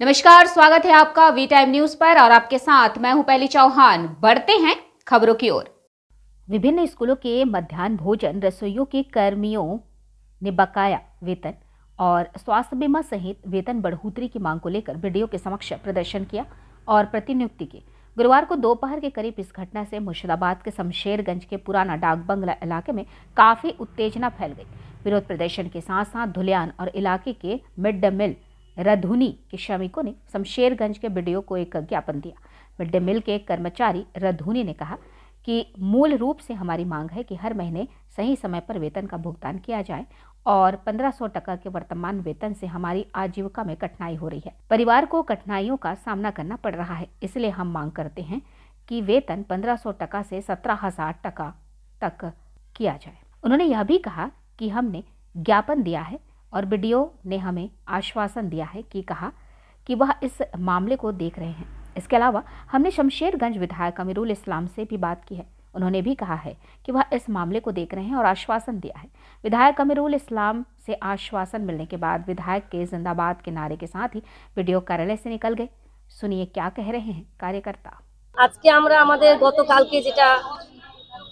नमस्कार, स्वागत है आपका वी टाइम न्यूज़ पर और आपके साथ मैं हूँ पहली चौहान। बढ़ते हैं खबरों की ओर। विभिन्न स्कूलों के मध्यान्ह भोजन रसोइयों के कर्मियों ने बकाया वेतन और स्वास्थ्य बीमा सहित वेतन बढ़ोतरी की मांग को लेकर वीडियो के समक्ष प्रदर्शन किया और प्रतिनियुक्ति की। गुरुवार को दोपहर के करीब इस घटना से मुर्शिदाबाद के शमशेरगंज के पुराना डाक बंगला इलाके में काफ़ी उत्तेजना फैल गई। विरोध प्रदर्शन के साथ साथ धुलियान और इलाके के मिड डे मील रधुनी के श्रमिकों ने शमशेरगंज के बीडीओ को एक ज्ञापन दिया। मिड डे मील के कर्मचारी रधुनी ने कहा कि मूल रूप से हमारी मांग है कि हर महीने सही समय पर वेतन का भुगतान किया जाए और 1500 टका के वर्तमान वेतन से हमारी आजीविका में कठिनाई हो रही है। परिवार को कठिनाइयों का सामना करना पड़ रहा है, इसलिए हम मांग करते हैं कि वेतन 1500 टका से सत्रह हज़ार टका तक किया जाए। उन्होंने यह भी कहा कि हमने ज्ञापन दिया है और बीडीओ ने हमें आश्वासन दिया है कि कहा कि वह इस मामले को देख रहे हैं इसके अलावा हमने शमशेरगंज विधायक अमीरुल इस्लाम से भी बात की है उन्होंने भी कहा है कि वह इस मामले को देख रहे हैं और आश्वासन दिया है विधायक अमीरुल इस्लाम से आश्वासन मिलने के बाद विधायक के जिंदाबाद के नारे के साथ ही वीडियो कार्यालय से निकल गए सुनिए क्या कह रहे हैं कार्यकर्ता আজকে আমরা আমাদের গতকালকে যেটা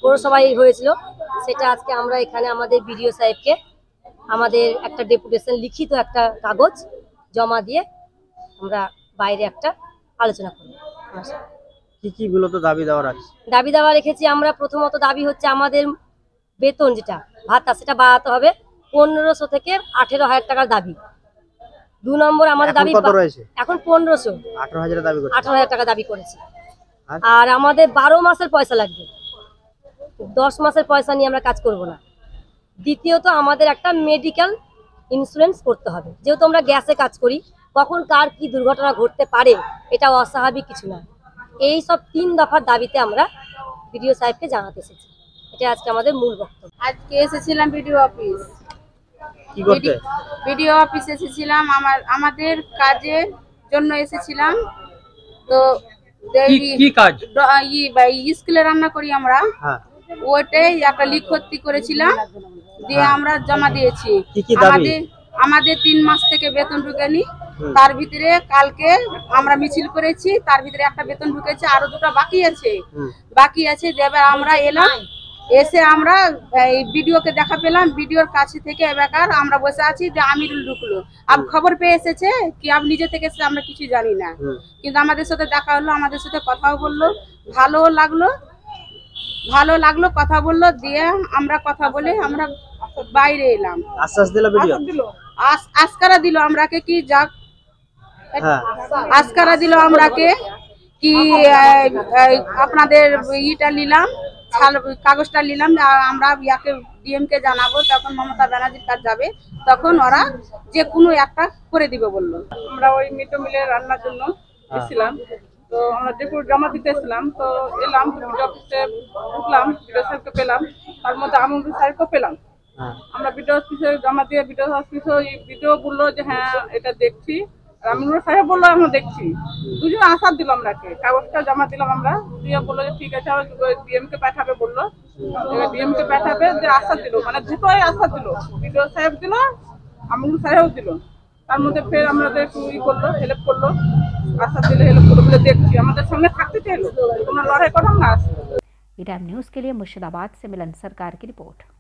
পৌরসভায় হয়েছিল সেটা আজকে আমরা এখানে আমাদের বিডিও সাহেবকে আমাদের একটা ডেপুটেশন লিখিত একটা কাগজ জমা দিয়ে আমরা বাইরে একটা আলোচনা করব। কি কি মূলত দাবি দেওয়ার আছে? দাবি দাওয়া রেখেছি আমরা। প্রথমত দাবি হচ্ছে আমাদের বেতন যেটা ভাতা সেটা বাড়াতে হবে পনেরোশো থেকে আঠেরো হাজার টাকার দাবি। দু নম্বর আমাদের দাবি এখন পনেরোশো। আঠারো হাজার দাবি আঠারো হাজার টাকা দাবি করেছে? আর আমাদের বারো মাসের পয়সা লাগবে। দশ মাসের পয়সা নিয়ে আমরা কাজ করব না। দ্বিতীয়ত আমাদের একটা মেডিকেল ইন্স্যুরেন্স করতে হবে। যেহেতু আমরা গ্যাসে কাজ করি কখন কার কি দুর্ঘটনা ঘটতে পারে এটা অস্বাভাবিক কিছু না। এই সব তিন দফার দাবিতে আমরা বিডিও সাহেবকে জানাতে এসেছি। এটা আজকে আমাদের মূল বক্তব্য। আজকে এসেছিলাম বিডিও অফিস কি বিডিও অফিস এসেছিলাম আমার আমাদের কাজের জন্য এসেছিলাম। তো স্কুলে রান্না করি আমরা। হ্যাঁ। ওইটাই একটা লিখতি করেছিলাম। দিয়ে আমরা জমা দিয়েছি। কি কি দাবি? আমাদের আমাদের তিন মাস থেকে বেতন ঢুকেনি। তার ভিতরে কালকে আমরা মিছিল করেছি তার ভিতরে একটা বেতন ঢুকেছে আরও দুটো বাকি আছে। বাকি আছে যে এবার আমরা এলাম। এসে আমরা এই ভিডিওকে দেখা পেলাম ভিডিওর কাছে থেকে এবার আমরা বসে আছি যে আমিরুল ঢুকলো। আব খবর পেয়ে এসেছে কি আব নিজে থেকে এসে আমরা কিছু জানি না। কিন্তু আমাদের সাথে দেখা হলো আমাদের সাথে কথাও বলল ভালোও লাগল ভালো লাগল কথা বলল দিয়ে আমরা কথা বলে আমরা বাইরে এলাম। আশ্বাস দিল ভিডিও আস- দিল। আমরাকে কি যাক। হ্যাঁ। আস্কারা দিল আমরাকে কি আপনাদের ইটা নিলাম কাগজটা নিলাম আমরা ইয়াকে ডিএম কে জানাব তখন মমতা ব্যানার্জির কাছে যাবে তখন ওরা যে কোনো একটা করে দিবে বলল। আমরা ওই মিটো মিলে রান্নার জন্য এসেছিলাম তো আমরা ডিপুর জমা দিতে এসেছিলাম তো এলাম অফিসে ঢুকলাম পেলাম তার মধ্যে আমুল সাহেবকে পেলাম। আমরা বিডিও অফিসে জমা দিয়ে বিডিও অফিসে বিডিও বললো যে হ্যাঁ এটা দেখছি আর আমিনুর সাহেব বললো আমরা দেখছি দুজন আশা দিল আমরাকে কাগজটা জমা দিলাম আমরা দিয়ে বললো যে ঠিক আছে ডিএম কে পাঠাবে বললো ডিএম কে পাঠাবে যে আশা দিল মানে দুটোই আশা দিল বিডিও সাহেব দিল আমিনুর সাহেব দিল তার মধ্যে ফের আমাদের একটু ই করলো হেল্প করলো আশা দিলে হেল্প করলো বলে দেখছি আমাদের সঙ্গে থাকতে চাইলো তোমরা লড়াই করো না আসো वी टाइम न्यूज के लिए मुर्शिदाबाद से मिलन सरकार की रिपोर्ट